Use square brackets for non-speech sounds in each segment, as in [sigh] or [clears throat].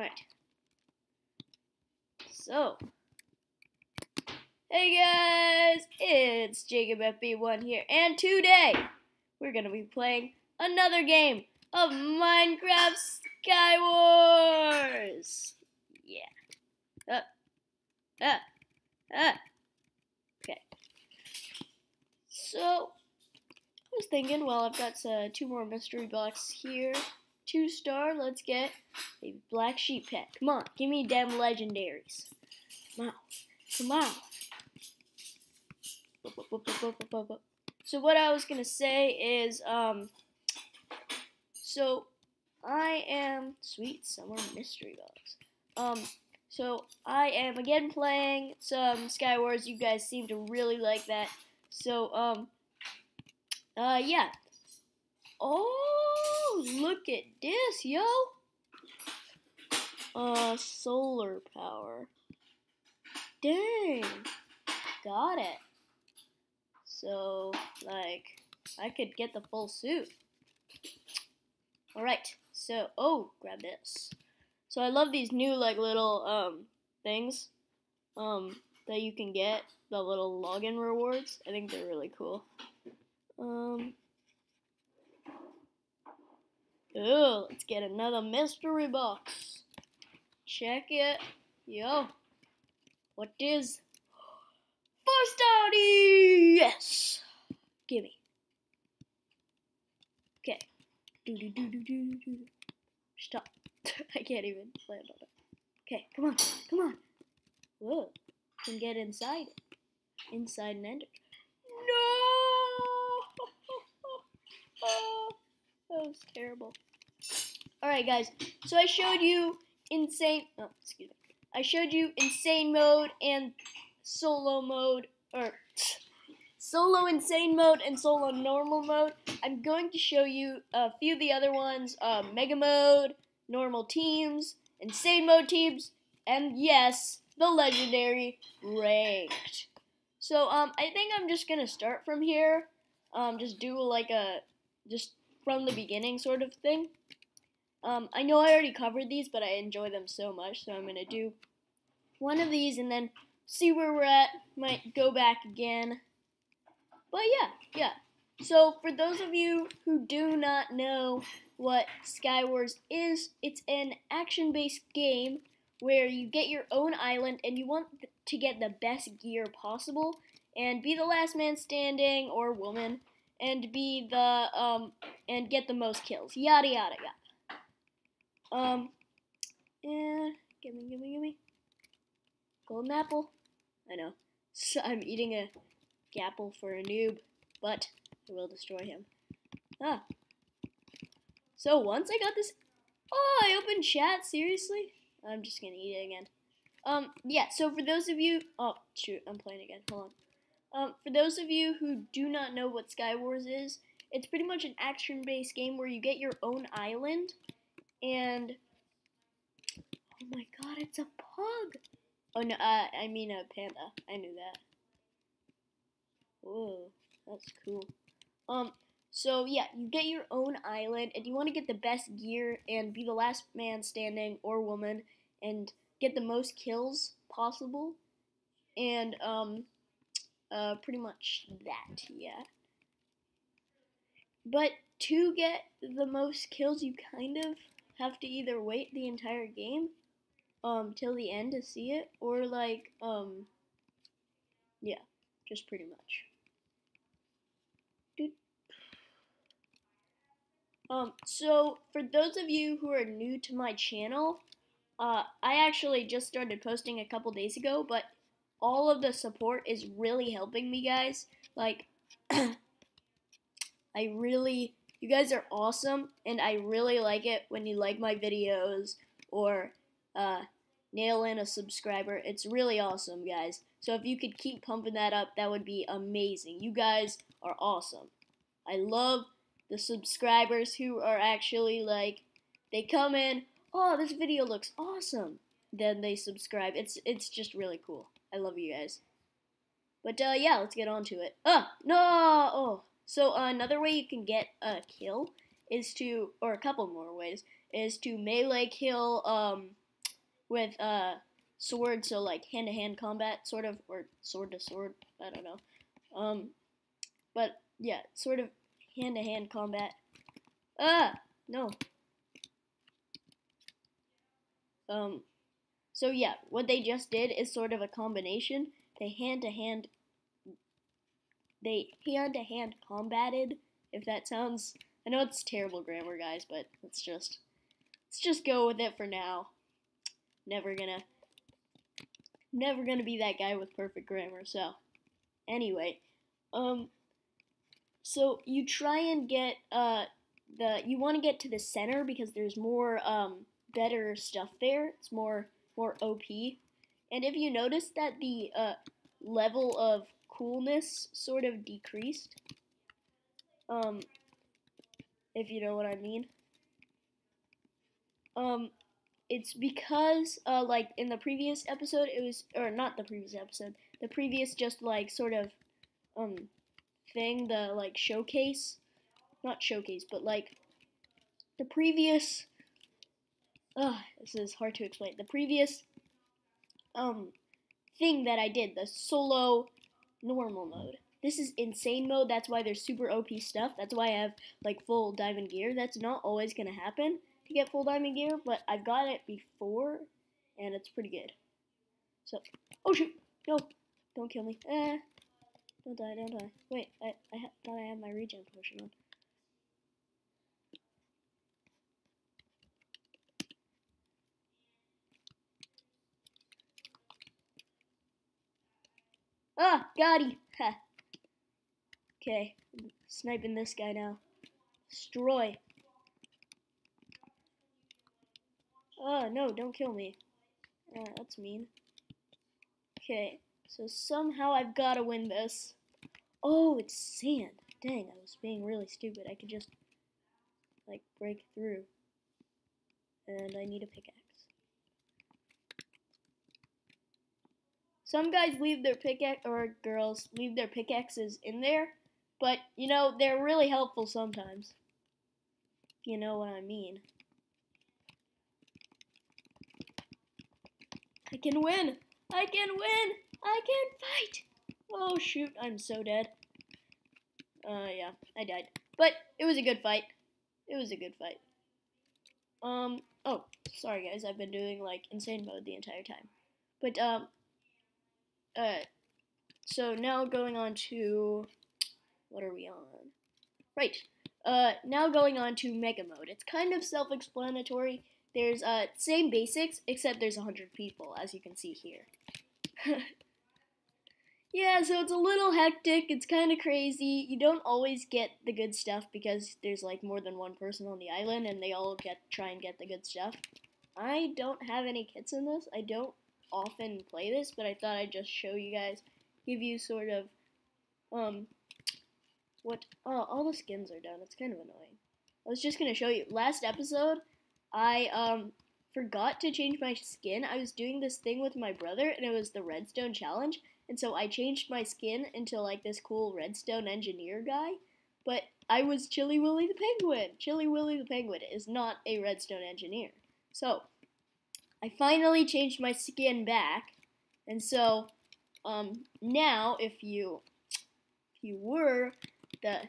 Alright. So, hey guys, it's Jacob FB1 here, and today we're gonna be playing another game of Minecraft Skywars. Yeah. Uh, uh, uh. Okay. So, I was thinking, well, I've got uh, two more mystery boxes here. Two star, let's get a black sheep pet. Come on, give me damn legendaries. Come on. Come on. So what I was gonna say is, um, so I am sweet summer mystery box. Um, so I am again playing some Skywars. You guys seem to really like that. So um, uh, yeah. Oh, look at this, yo. Uh, solar power. Dang. Got it. So, like, I could get the full suit. Alright, so, oh, grab this. So I love these new, like, little, um, things, um, that you can get, the little login rewards. I think they're really cool. Um, oh, let's get another mystery box. Check it. Yo. What is? First Audi! Yes! Gimme. Okay. Do do do do do do. Stop. [laughs] I can't even land on it. Okay, come on, come on. Whoa. Can get inside. Inside and ender. No! [laughs] Oh. That was terrible. Alright guys, so I showed you insane oh excuse me. I showed you insane mode and solo mode or [sniffs] solo insane mode and solo normal mode. I'm going to show you a few of the other ones, uh, mega mode, normal teams, insane mode teams, and yes, the legendary ranked. So um, I think I'm just gonna start from here. Um, just do like a just from the beginning sort of thing. Um, I know I already covered these, but I enjoy them so much, so I'm gonna do one of these and then see where we're at. Might go back again. But yeah, yeah. So for those of you who do not know what Skywars is, it's an action-based game where you get your own island and you want to get the best gear possible and be the last man standing or woman and be the um and get the most kills. Yada yada yada. Um and gimme gimme gimme. Golden apple. I know. So I'm eating a gapple for a noob, but I will destroy him. Ah. So once I got this Oh, I opened chat, seriously? I'm just gonna eat it again. Um, yeah, so for those of you, oh, shoot, I'm playing again, hold on. Um, for those of you who do not know what Skywars is, it's pretty much an action-based game where you get your own island, and, oh my god, it's a pug! Oh no, uh, I mean a panda, I knew that. Whoa, that's cool. Um, so yeah, you get your own island, and you want to get the best gear and be the last man standing or woman, and get the most kills possible, and um, uh, pretty much that, yeah. But to get the most kills, you kind of have to either wait the entire game, um, till the end to see it, or like, um, yeah, just pretty much. Um, so for those of you who are new to my channel, uh, I actually just started posting a couple days ago, but all of the support is really helping me, guys. Like, [clears throat] I really, you guys are awesome, and I really like it when you like my videos or uh, nail in a subscriber. It's really awesome, guys. So if you could keep pumping that up, that would be amazing. You guys are awesome. I love the subscribers who are actually like they come in, oh this video looks awesome. Then they subscribe. It's it's just really cool. I love you guys. But uh, yeah, let's get on to it. Oh no! Oh, so uh, another way you can get a kill is to, or a couple more ways, is to melee kill um with uh sword, so like hand to hand combat, sort of, or sword to sword. I don't know. Um, but yeah, sort of hand to hand combat. Ah, no. Um, so yeah, what they just did is sort of a combination. They hand to hand, they hand to hand combated. If that sounds, I know it's terrible grammar, guys, but let's just let's just go with it for now. Never gonna, never gonna be that guy with perfect grammar. So, anyway, um, so you try and get uh the you want to get to the center because there's more um better stuff there. It's more more OP. And if you notice that the uh, level of coolness sort of decreased, um, if you know what I mean, um, it's because uh, like in the previous episode, it was or not the previous episode, the previous just like sort of um thing, the like showcase, not showcase, but like the previous Ugh, this is hard to explain. The previous um thing that I did, the solo normal mode. This is insane mode. That's why there's super OP stuff. That's why I have like full diamond gear. That's not always gonna happen to get full diamond gear, but I've got it before, and it's pretty good. So, oh shoot, no, don't kill me. Eh, don't die, don't die. Wait, I I thought I had my regen potion on. Ah, got him. Okay, sniping this guy now. Destroy. Oh, no, don't kill me. Uh, that's mean. Okay, so somehow I've got to win this. Oh, it's sand. Dang, I was being really stupid. I could just, like, break through. And I need a pickaxe. Some guys leave their pickaxe, or girls leave their pickaxes in there, but you know, they're really helpful sometimes. If you know what I mean. I can win! I can win! I can fight! Oh shoot, I'm so dead. Uh, yeah, I died. But it was a good fight. It was a good fight. Um, oh, sorry guys, I've been doing like insane mode the entire time. But, um, uh, so now going on to what are we on? Right. Uh, now going on to Mega Mode. It's kind of self-explanatory. There's uh same basics except there's a hundred people, as you can see here. [laughs] yeah, so it's a little hectic. It's kind of crazy. You don't always get the good stuff because there's like more than one person on the island, and they all get try and get the good stuff. I don't have any kits in this. I don't often play this, but I thought I'd just show you guys, give you sort of, um, what, oh, all the skins are done. It's kind of annoying. I was just going to show you. Last episode, I, um, forgot to change my skin. I was doing this thing with my brother, and it was the redstone challenge, and so I changed my skin into, like, this cool redstone engineer guy, but I was Chilly Willy the Penguin. Chilly Willy the Penguin is not a redstone engineer. So, I finally changed my skin back, and so um, now if you if you were the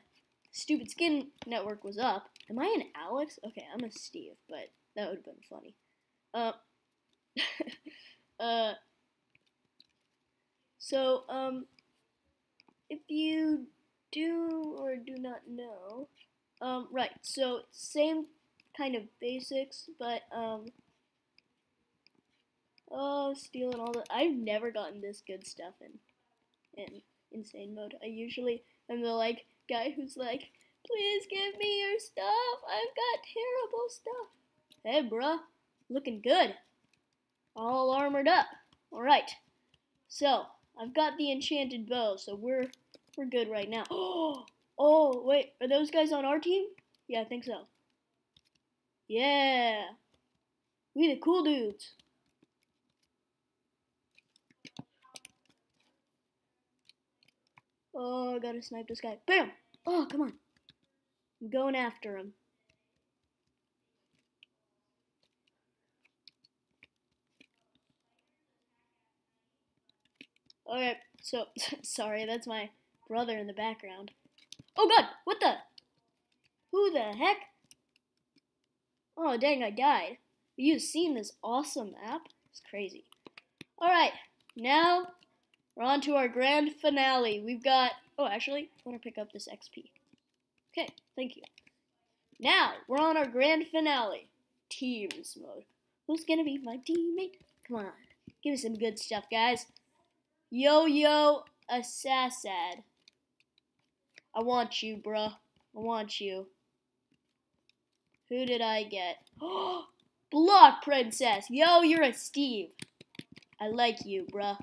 stupid skin network was up. Am I an Alex? Okay, I'm a Steve, but that would have been funny. Uh, [laughs] uh, so um, if you do or do not know, um, right. So same kind of basics, but um Oh, stealing all the. I've never gotten this good stuff in in insane mode. I usually am the like guy who's like, please give me your stuff. I've got terrible stuff. Hey, bruh, looking good. All armored up. All right. So I've got the enchanted bow, so we're we're good right now. Oh, [gasps] oh, wait, are those guys on our team? Yeah, I think so. Yeah, we the cool dudes. Oh, I gotta snipe this guy. Bam! Oh, come on. I'm going after him. Alright, so, [laughs] sorry, that's my brother in the background. Oh god, what the? Who the heck? Oh dang, I died. You've seen this awesome app? It's crazy. Alright, now we're on to our grand finale. We've got, oh actually, I want to pick up this XP. Okay, thank you. Now, we're on our grand finale. Teams mode. Who's gonna be my teammate? Come on, give me some good stuff, guys. Yo-Yo Assassin. I want you, bruh. I want you. Who did I get? [gasps] Block Princess. Yo, you're a Steve. I like you, bruh.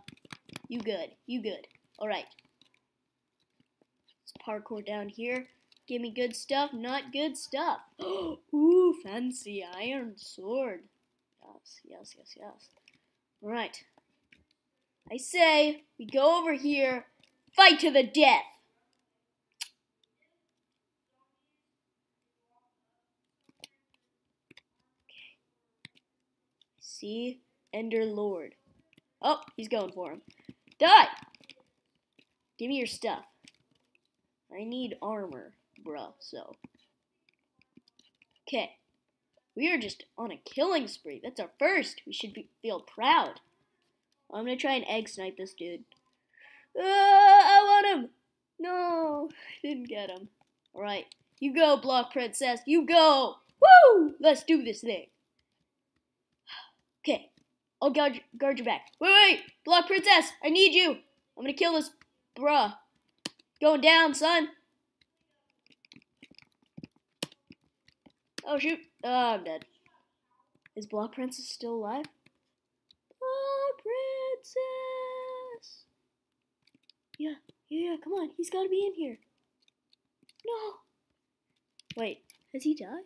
You good. You good. Alright. Let's parkour down here. Give me good stuff, not good stuff. [gasps] Ooh, fancy iron sword. Yes, yes, yes, yes. Alright. I say, we go over here, fight to the death. Okay. See? Ender Lord. Oh, he's going for him. Die! Give me your stuff. I need armor, bruh, so. Okay. We are just on a killing spree. That's our first. We should be, feel proud. I'm gonna try and egg snipe this dude. Uh, I want him! No, didn't get him. Alright, you go, Block Princess. You go! Woo! Let's do this thing. I'll guard, guard your back. Wait, wait! Block Princess, I need you! I'm gonna kill this bruh. Going down, son. Oh, shoot. Oh, I'm dead. Is Block Princess still alive? Block Princess! Yeah, yeah, yeah, come on. He's gotta be in here. No. Wait, has he died?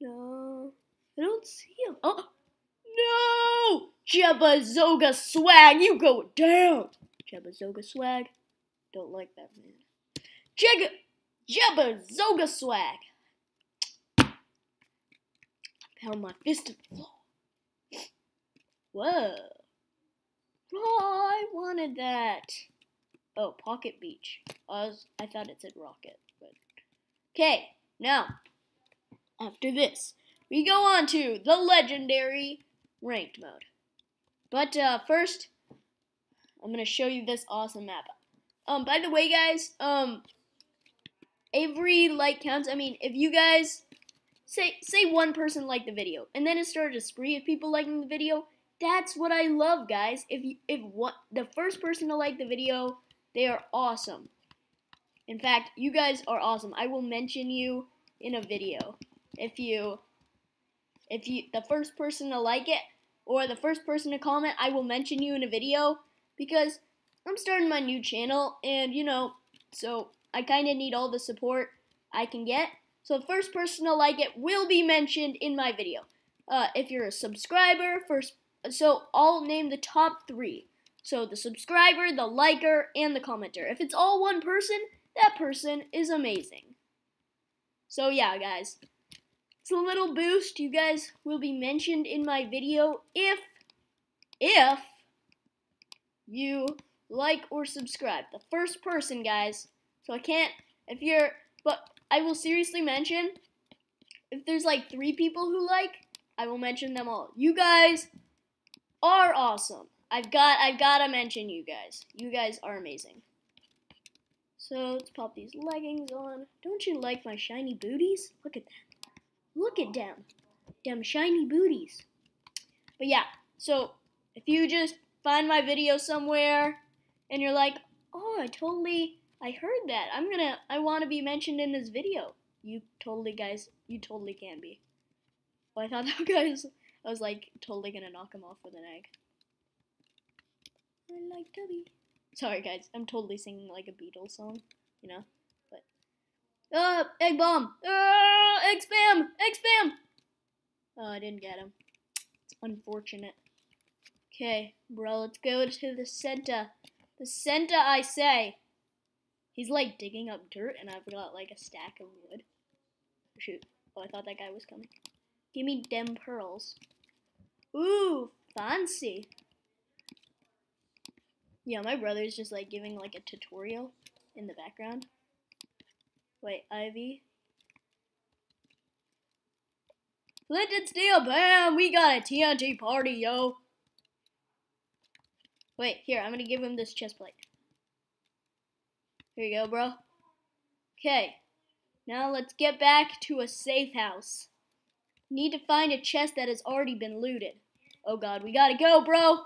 No. I don't see him. Oh! No! Jebba Zoga Swag, you go down! Jebba Zoga Swag. Don't like that man. Jebba, Jebba Zoga Swag. Pound my fist to the floor. Whoa. Oh, I wanted that. Oh, Pocket Beach. I, was, I thought it said Rocket. but Okay, now, after this, we go on to the legendary ranked mode. But uh, first, I'm gonna show you this awesome map. Um, by the way, guys, um, every like counts. I mean, if you guys say say one person liked the video, and then it started a spree of people liking the video, that's what I love, guys. If you if what the first person to like the video, they are awesome. In fact, you guys are awesome. I will mention you in a video if you if you the first person to like it or the first person to comment, I will mention you in a video because I'm starting my new channel and you know, so I kind of need all the support I can get. So the first person to like it will be mentioned in my video. Uh, if you're a subscriber, first, so I'll name the top three. So the subscriber, the liker, and the commenter. If it's all one person, that person is amazing. So yeah, guys. It's a little boost. You guys will be mentioned in my video if, if you like or subscribe. The first person, guys. So I can't, if you're, but I will seriously mention, if there's like three people who like, I will mention them all. You guys are awesome. I've got, I've got to mention you guys. You guys are amazing. So let's pop these leggings on. Don't you like my shiny booties? Look at that. Look at them. Them shiny booties. But yeah, so if you just find my video somewhere and you're like, oh, I totally, I heard that. I'm gonna, I want to be mentioned in this video. You totally, guys, you totally can be. Well, I thought [laughs] that guys, I was like totally gonna knock him off with an egg. I like Tubby. Sorry, guys, I'm totally singing like a Beatles song, you know. Uh, egg bomb. Uh, egg spam. Egg spam. Oh, I didn't get him. It's unfortunate. Okay, bro, let's go to the center. The center, I say. He's like digging up dirt, and I've got like a stack of wood. Shoot. Oh, I thought that guy was coming. Give me dem pearls. Ooh, fancy. Yeah, my brother's just like giving like a tutorial in the background. Wait, Ivy. Flint and steel, bam! We got a TNT party, yo. Wait, here, I'm gonna give him this chest plate. Here you go, bro. Okay, now let's get back to a safe house. Need to find a chest that has already been looted. Oh god, we gotta go, bro.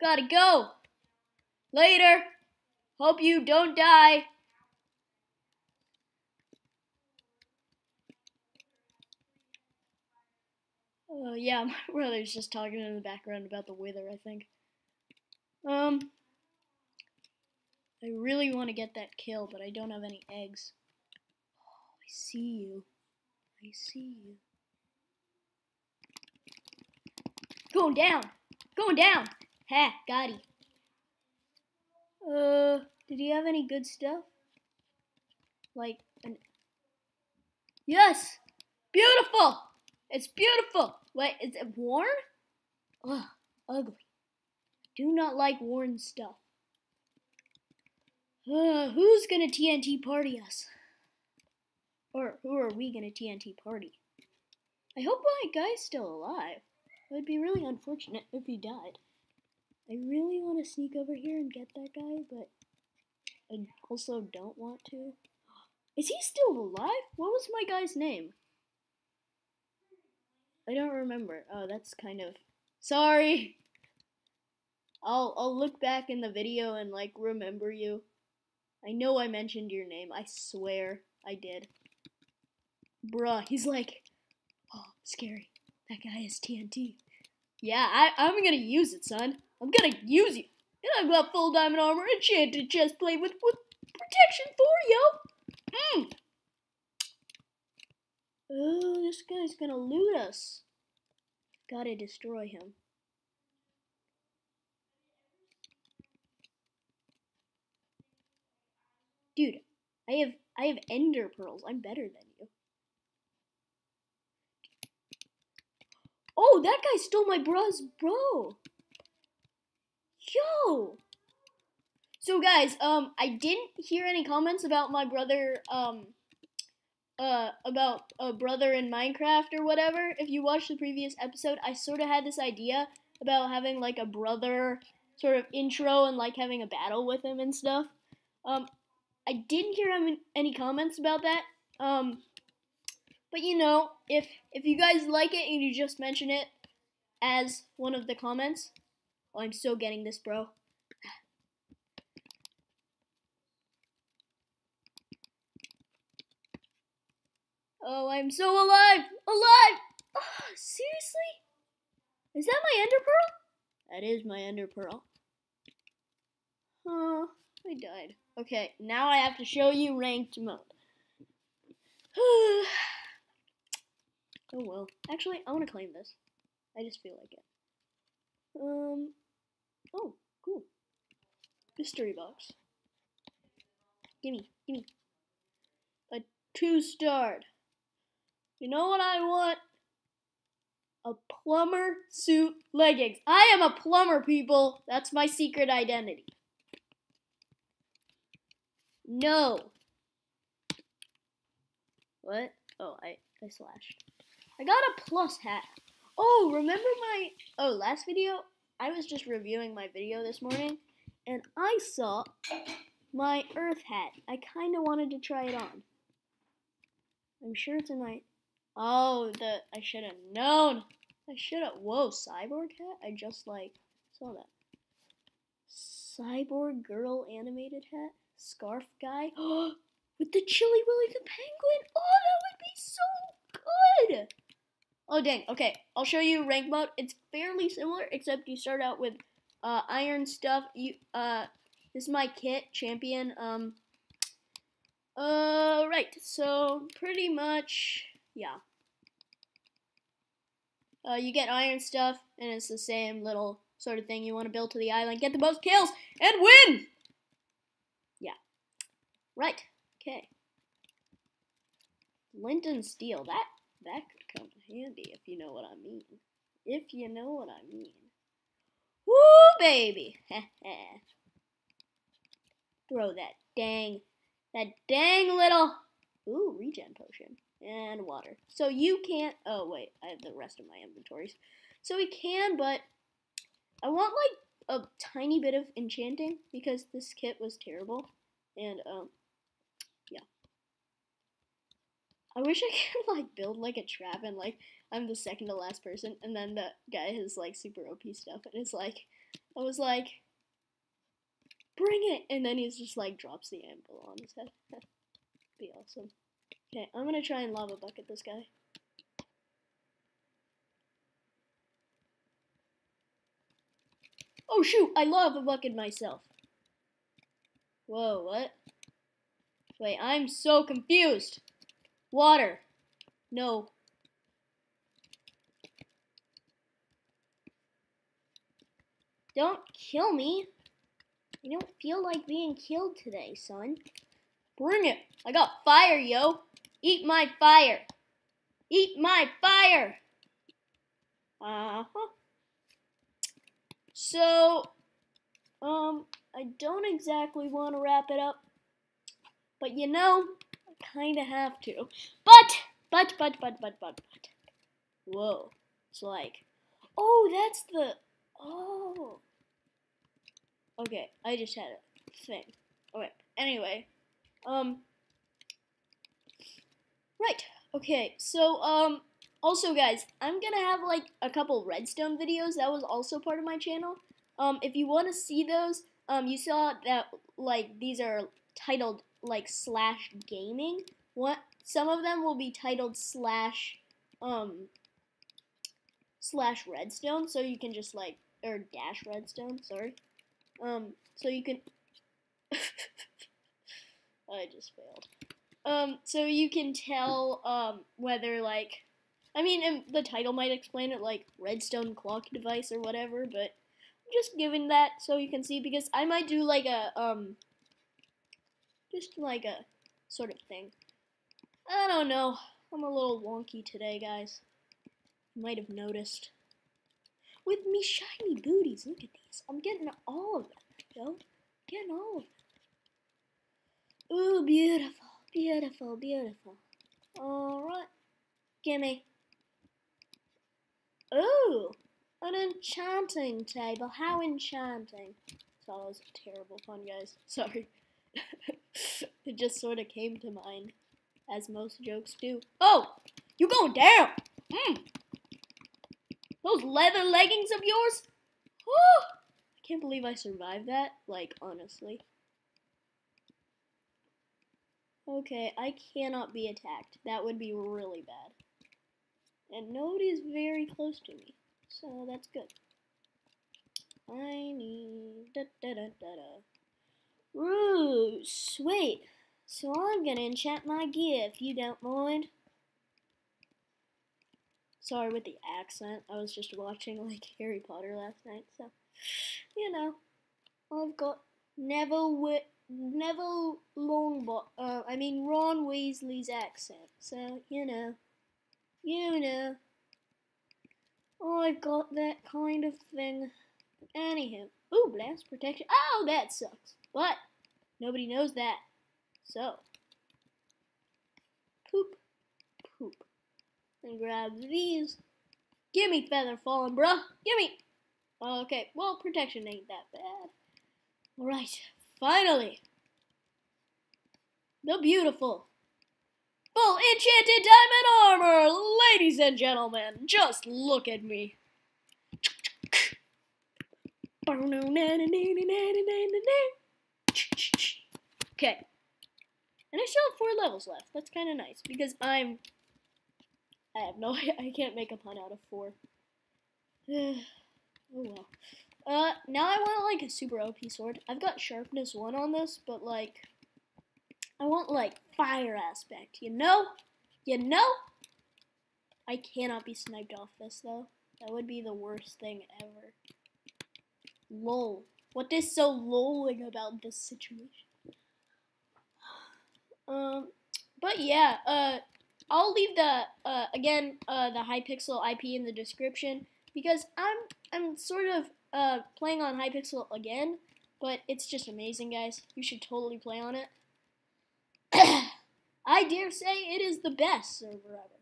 Gotta go. Later. Hope you don't die. Uh, yeah, [laughs] my brother's just talking in the background about the weather, I think. Um, I really want to get that kill, but I don't have any eggs. Oh, I see you. I see you. Going down! Going down! Ha, got he. Uh, did he have any good stuff? Like, an... Yes! Beautiful! It's beautiful! Wait, is it worn? Ugh, ugly. Do not like worn stuff. Uh, who's gonna TNT party us? Or who are we gonna TNT party? I hope my guy's still alive. It would be really unfortunate if he died. I really want to sneak over here and get that guy, but I also don't want to. Is he still alive? What was my guy's name? I don't remember. Oh, that's kind of sorry. I'll I'll look back in the video and like remember you. I know I mentioned your name. I swear I did. Bruh, he's like, oh, scary. That guy is TNT. Yeah, I, I'm gonna use it, son. I'm gonna use you. And I've got full diamond armor, enchanted chest plate with, with protection for you. Mmm. Oh, this guy's gonna loot us. Gotta destroy him. Dude, I have I have ender pearls. I'm better than you. Oh, that guy stole my bros, bro. Yo. So guys, um, I didn't hear any comments about my brother, um, uh, about a brother in Minecraft or whatever. If you watched the previous episode, I sort of had this idea about having like a brother sort of intro and like having a battle with him and stuff. Um, I didn't hear any comments about that. Um, but you know, if if you guys like it and you just mention it as one of the comments, I'm still getting this, bro. Oh, I'm so alive! Alive! Oh, seriously? Is that my ender pearl? That is my ender pearl. Oh, I died. Okay, now I have to show you ranked mode. [sighs] Oh well. Actually, I want to claim this. I just feel like it. Um. Oh, cool. Mystery box. Gimme, gimme. A two starred. You know what I want? A plumber suit leggings. I am a plumber, people. That's my secret identity. No. What? Oh, I, I slashed. I got a plus hat. Oh, remember my oh last video? I was just reviewing my video this morning, and I saw my Earth hat. I kind of wanted to try it on. I'm sure it's in my. Oh, the I should have known. I should have. Whoa, cyborg hat. I just like saw that. Cyborg girl animated hat. Scarf guy. [gasps] With the Chilly Willy the penguin. Oh, that would be so good. Oh, dang. Okay, I'll show you rank mode. It's fairly similar, except you start out with uh, iron stuff. You uh, This is my kit, champion. Um, uh, right, so pretty much, yeah. Uh, you get iron stuff, and it's the same little sort of thing you want to build to the island. Get the most kills, and win! Yeah. Right, okay. Linton Steel, that, that could come handy if you know what I mean. If you know what I mean. Woo, baby. [laughs] Throw that dang, that dang little, ooh, regen potion and water. So you can't, oh wait, I have the rest of my inventories. So we can, but I want like a tiny bit of enchanting because this kit was terrible. And, um, yeah. I wish I [laughs] could like build like a trap and like I'm the second to last person and then the guy has like super OP stuff and it's like, I was like, bring it! And then he's just like drops the anvil on his head. [laughs] Be awesome. Okay, I'm gonna try and lava bucket this guy. Oh shoot, I lava bucket myself. Whoa, what? Wait, I'm so confused. Water. No. Don't kill me. I don't feel like being killed today, son. Bring it. I got fire, yo. Eat my fire. Eat my fire. Uh-huh. So, um, I don't exactly want to wrap it up. But you know, I kind of have to. But, but, but, but, but, but, but. Whoa. It's like, oh, that's the, oh. Okay, I just had a thing. Okay, anyway. Um, right. Okay, so, um, also guys, I'm gonna have like a couple redstone videos. That was also part of my channel. Um, if you want to see those, um, you saw that like these are titled like slash gaming. What some of them will be titled slash um slash redstone, so you can just like or dash redstone. Sorry. Um, so you can. [laughs] I just failed. Um, so you can tell um whether like I mean, the title might explain it like redstone clock device or whatever, but I'm just giving that so you can see because I might do like a um just like a sort of thing. I don't know. I'm a little wonky today, guys. You might have noticed. With me shiny booties, look at these. I'm getting all of them, yo. Getting all of them. Ooh, beautiful, beautiful, beautiful. Alright. Gimme. Ooh, an enchanting table. How enchanting. So that was terrible fun, guys. [laughs] Sorry. [laughs] it just sort of came to mind, as most jokes do. Oh, you going down? Hmm. Those leather leggings of yours? Oh, I can't believe I survived that. Like, honestly. Okay, I cannot be attacked. That would be really bad. And nobody's very close to me. So that's good. I need da da da da da. Roosh, wait. So I'm gonna enchant my gear if you don't mind. Sorry with the accent. I was just watching like Harry Potter last night, so you know. I've got Neville Wi- Neville Longbottom. Uh, I mean Ron Weasley's accent, so you know. You know. I've got that kind of thing. Anywho. Ooh, blast protection. Oh, that sucks. But, nobody knows that. So. Poop. Poop. And grab these. Gimme feather falling, bruh. Gimme. Okay, well, protection ain't that bad. Alright, finally. The beautiful Full enchanted diamond armor! Ladies and gentlemen, just look at me. Okay. And I still have four levels left. That's kind of nice because I'm. I have no. [laughs] I can't make a pun out of four. [sighs] oh well. Uh, now I want like a super OP sword. I've got sharpness one on this, but like. I want like fire aspect, you know? You know? I cannot be sniped off this though. That would be the worst thing ever. Lol. What is so lolling about this situation? [sighs] Um, but yeah, uh, I'll leave the, uh, again, uh, the Hypixel IP in the description because I'm, I'm sort of, uh, playing on Hypixel again, but it's just amazing, guys. You should totally play on it. [coughs] I dare say it is the best server ever.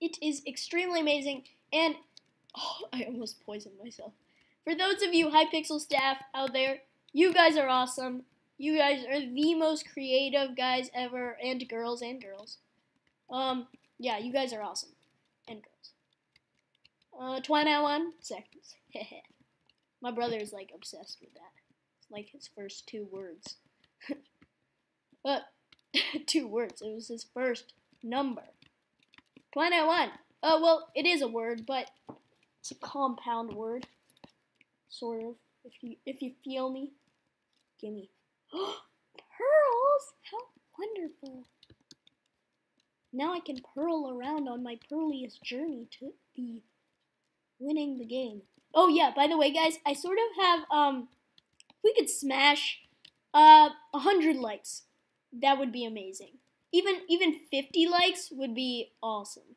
It is extremely amazing, and [sighs] oh, I almost poisoned myself. For those of you Hypixel staff out there, you guys are awesome. You guys are the most creative guys ever, and girls and girls. Um, yeah, you guys are awesome. Uh, 21 seconds. [laughs] My brother is like obsessed with that. It's like his first two words. but [laughs] [laughs] two words. It was his first number. 21. Oh, well, it is a word, but it's a compound word. Sort of. If you if you feel me. Gimme. [gasps] Pearls! How wonderful. Now I can pearl around on my pearliest journey to the winning the game. Oh yeah, by the way guys, I sort of have um we could smash uh 100 likes. That would be amazing. Even even 50 likes would be awesome.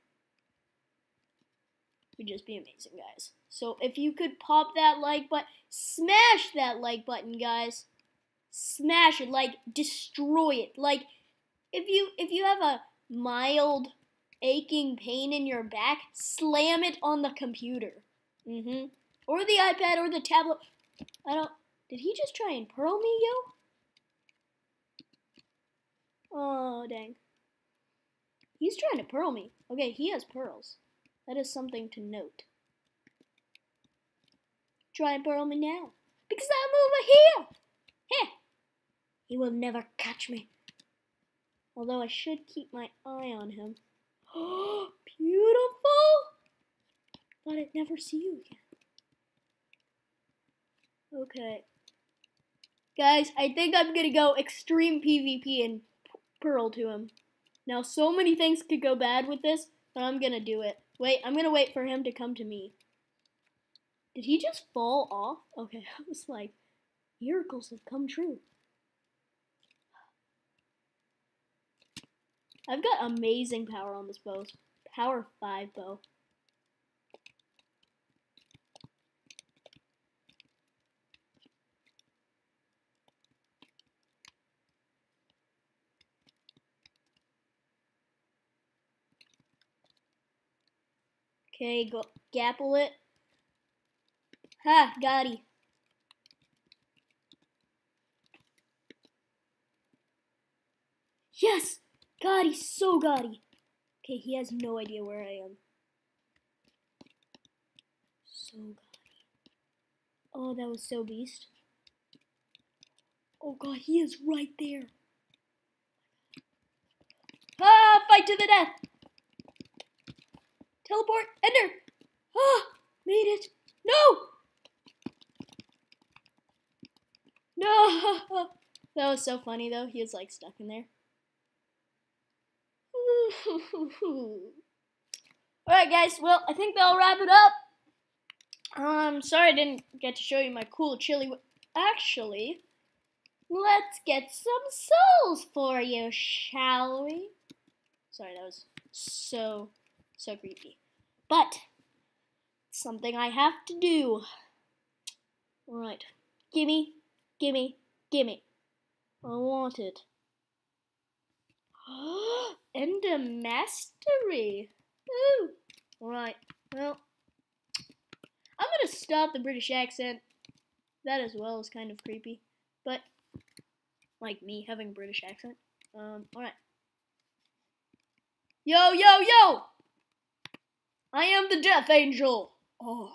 Would just be amazing, guys. So if you could pop that like button, smash that like button, guys. Smash it, like destroy it. Like if you if you have a mild aching pain in your back, slam it on the computer. Mm-hmm. Or the iPad or the tablet. I don't. Did he just try and pearl me, yo? Oh, dang. He's trying to pearl me. Okay, he has pearls. That is something to note. Try and pearl me now. Because I'm over here. Heh. He will never catch me. Although I should keep my eye on him. Oh, [gasps] beautiful! Thought I'd never see you again. Okay. Guys, I think I'm gonna go extreme PvP and Pearl to him. Now, so many things could go bad with this, but I'm gonna do it. Wait, I'm gonna wait for him to come to me. Did he just fall off? Okay, [laughs] I was like, miracles have come true. I've got amazing power on this bow. Power 5 bow. Okay, go gapple it. Ha, got he. Yes! God, he's so gaudy. Okay, he has no idea where I am. So gaudy. Oh, that was so beast. Oh god, he is right there. Ah, fight to the death. Teleport, enter. Ah, made it. No. No. [laughs] That was so funny though. He was like stuck in there. [laughs] Alright guys, well, I think that'll wrap it up. Um, sorry I didn't get to show you my cool chili. Actually, let's get some souls for you, shall we? Sorry, that was so, so creepy. But, something I have to do. Alright, gimme, gimme, gimme. I want it. [gasps] and a mastery. Ooh. Right. Well, I'm gonna stop the British accent. That as well is kind of creepy, but like me having British accent. Um. All right. Yo, yo, yo! I am the Death Angel. Oh,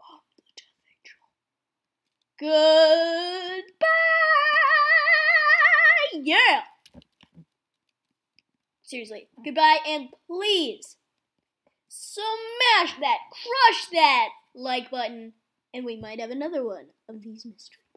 I'm the Death Angel. Goodbye. Yeah. Seriously. Goodbye, and please smash that, crush that like button, and we might have another one of these mysteries.